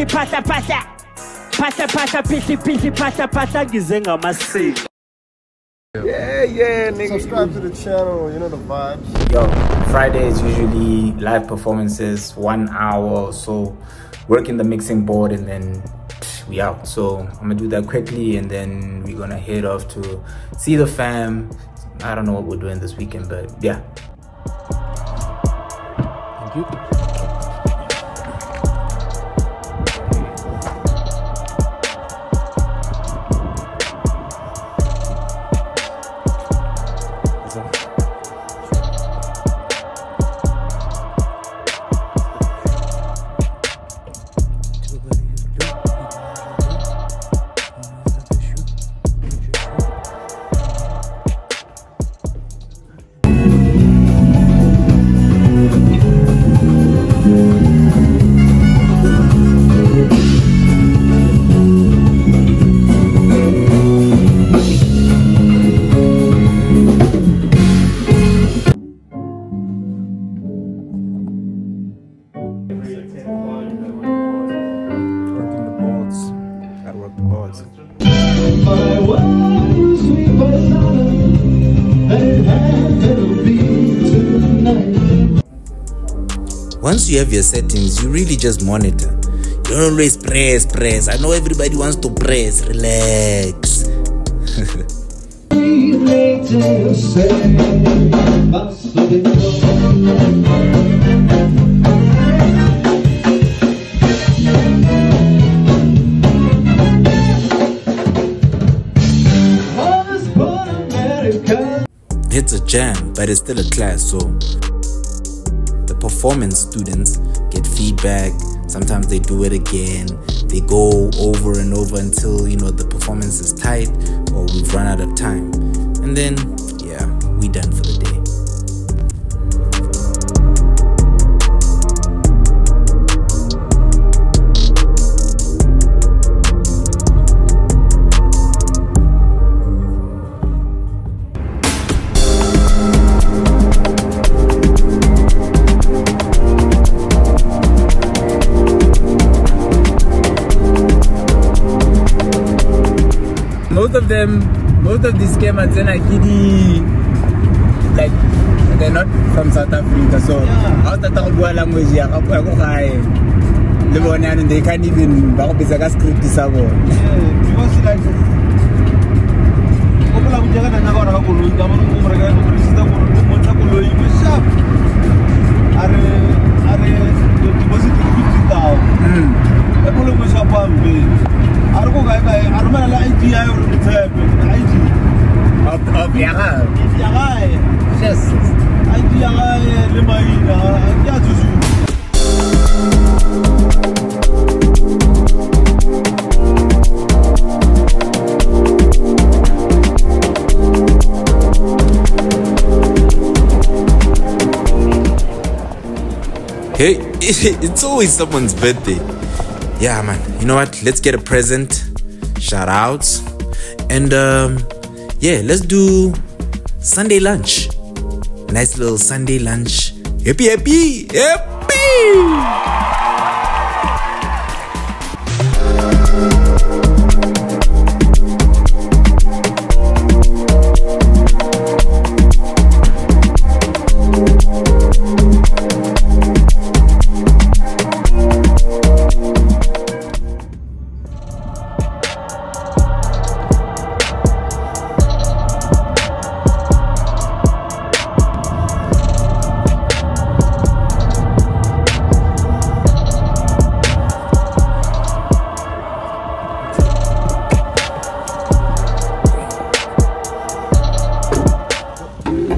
busy pasa pasa pasa pasa busy busy pasa pasa ngize ngamasiko Yeah, yeah, nigga. Subscribe to the channel, you know the vibes. Yo, Friday is usually live performances, one hour or so, working the mixing board, and then we out. So I'm gonna do that quickly, and then we're gonna head off to see the fam. I don't know what we're doing this weekend, but yeah. Thank you. Once you have your settings, you really just monitor. You don't always press, press. I know everybody wants to press. Relax. jam, but it's still a class, so the performance students get feedback. Sometimes they do it again. They go over and over until you know the performance is tight or we've run out of time. And then, yeah, we done for most of them, most of these scammers, they're like, like they're not from South Africa. So how to talk about language? Yeah, le bone yaanong they can't even ba go betsa ka script sa bone o bola bojaka nana ka go reka koloi ka bone o reka o rekisa koloi mo sharp Hey, it's always someone's birthday. Yeah, man. You know what? Let's get a present. Shout outs. And um, yeah, let's do Sunday lunch. Nice little Sunday lunch. Happy, happy, happy!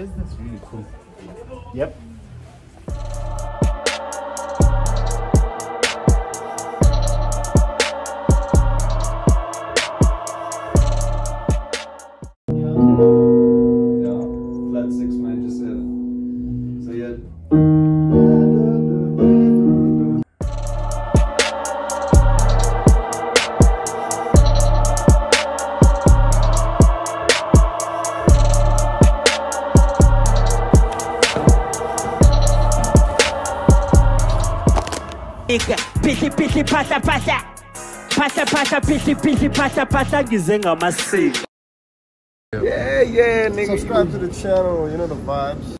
Is this really cool? Yep. Pisi pisi pasa pasa. Pasa pasa pisi pisi pasa pasa ngize ngamasiko. Yeah, yeah, nigga. Subscribe to the channel, you know the vibes.